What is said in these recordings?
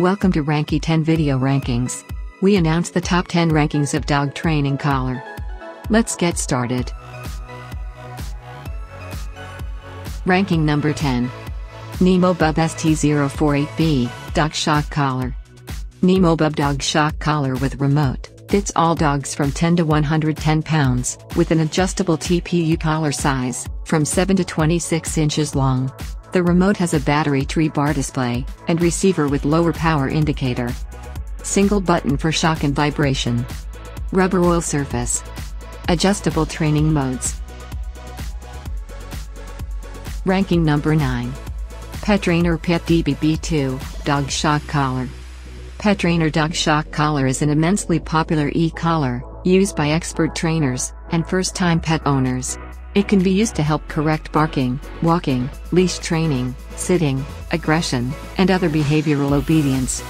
Welcome to Ranky 10 Video Rankings. We announce the top 10 rankings of dog training collar. Let's get started. Ranking number 10. Nemo Bub ST048B, Dog Shock Collar. Nemo Bub Dog Shock Collar with remote, fits all dogs from 10 to 110 pounds, with an adjustable TPU collar size, from 7 to 26 inches long. The remote has a battery tree bar display, and receiver with lower power indicator. Single button for shock and vibration. Rubber oil surface. Adjustable training modes. Ranking number 9. Pet Trainer Pet DBB2, Dog Shock Collar. Pet Trainer Dog Shock Collar is an immensely popular e-collar, used by expert trainers, and first-time pet owners. It can be used to help correct barking, walking, leash training, sitting, aggression, and other behavioral obedience.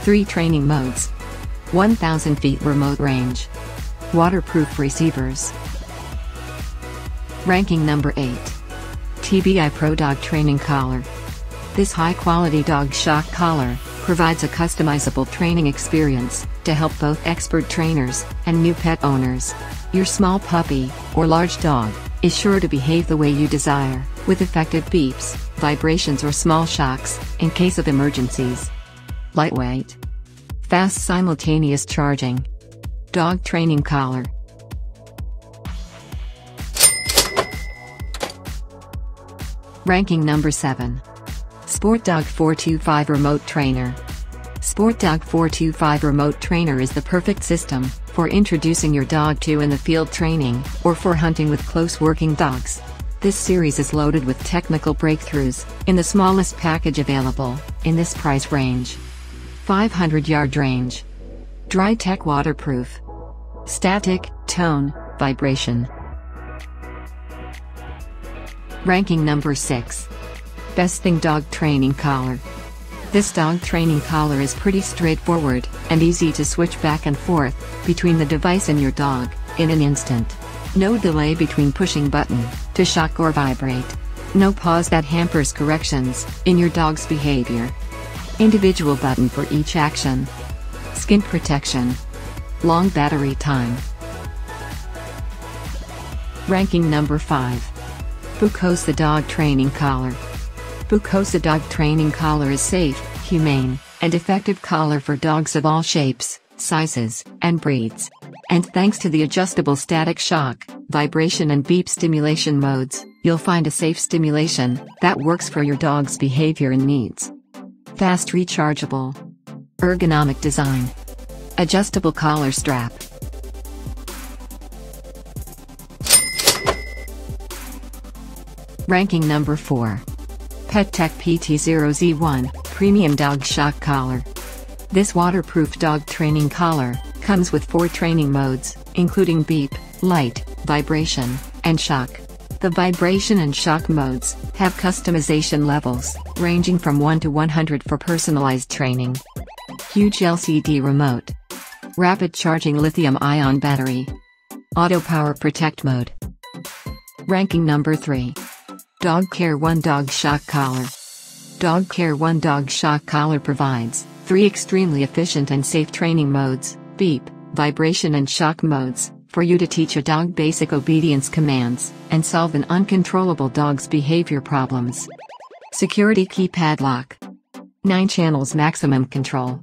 3 Training Modes 1000 feet remote range. Waterproof receivers. Ranking number 8. TBI Pro Dog Training Collar. This high-quality dog shock collar provides a customizable training experience to help both expert trainers and new pet owners. Your small puppy or large dog is sure to behave the way you desire, with effective beeps, vibrations or small shocks, in case of emergencies. Lightweight. Fast simultaneous charging. Dog training collar. Ranking number 7. SportDOG 425 Remote Trainer. SportDOG 425 Remote Trainer is the perfect system for introducing your dog to in the field training, or for hunting with close working dogs. This series is loaded with technical breakthroughs, in the smallest package available, in this price range. 500 yard range. DryTek waterproof. Static, tone, vibration. Ranking number 6. Besthing Dog Training Collar. This dog training collar is pretty straightforward, and easy to switch back and forth, between the device and your dog, in an instant. No delay between pushing button, to shock or vibrate. No pause that hampers corrections, in your dog's behavior. Individual button for each action. Skin protection. Long battery time. Ranking number 5. Boocosa Dog Training Collar. Boocosa Dog Training Collar is safe, humane, and effective collar for dogs of all shapes, sizes, and breeds. And thanks to the adjustable static shock, vibration and beep stimulation modes, you'll find a safe stimulation that works for your dog's behavior and needs. Fast rechargeable. Ergonomic design. Adjustable collar strap. Ranking number 4. PetTech PT0Z1 Premium Dog Shock Collar. This waterproof dog training collar comes with four training modes, including beep, light, vibration, and shock. The vibration and shock modes have customization levels, ranging from 1 to 100 for personalized training. Huge LCD remote. Rapid charging lithium ion battery. Auto power protect mode. Ranking number 3. Dog Care 1 Dog Shock Collar. Dog Care 1 Dog Shock Collar provides three extremely efficient and safe training modes beep, vibration, and shock modes for you to teach a dog basic obedience commands and solve an uncontrollable dog's behavior problems. Security keypad lock. 9 channels maximum control.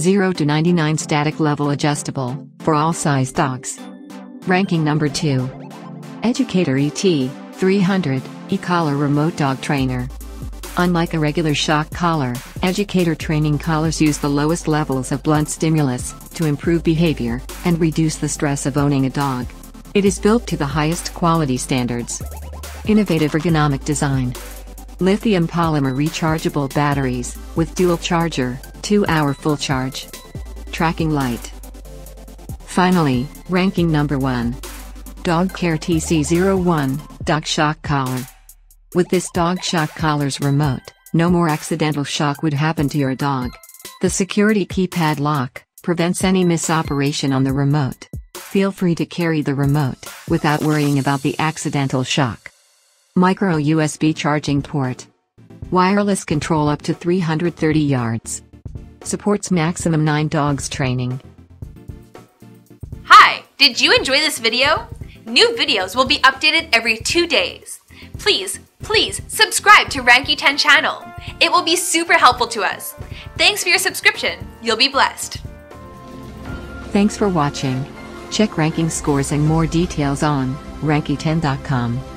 0 to 99 static level adjustable for all size dogs. Ranking number 2. Educator ET 300 e-collar remote dog trainer. Unlike a regular shock collar, educator training collars use the lowest levels of blunt stimulus to improve behavior and reduce the stress of owning a dog. It is built to the highest quality standards. Innovative ergonomic design. Lithium polymer rechargeable batteries with dual charger, 2-hour full charge. Tracking light. Finally, ranking number 1. Dog Care TC01 Dog Shock Collar. With this dog shock collar's remote, no more accidental shock would happen to your dog. The security keypad lock prevents any misoperation on the remote. Feel free to carry the remote without worrying about the accidental shock. Micro USB charging port. Wireless control up to 330 yards. Supports maximum 9 dogs training. Hi, did you enjoy this video? New videos will be updated every two days. Please, please subscribe to Ranky 10 channel. It will be super helpful to us. Thanks for your subscription. You'll be blessed. Thanks for watching. Check ranking scores and more details on ranky10.com.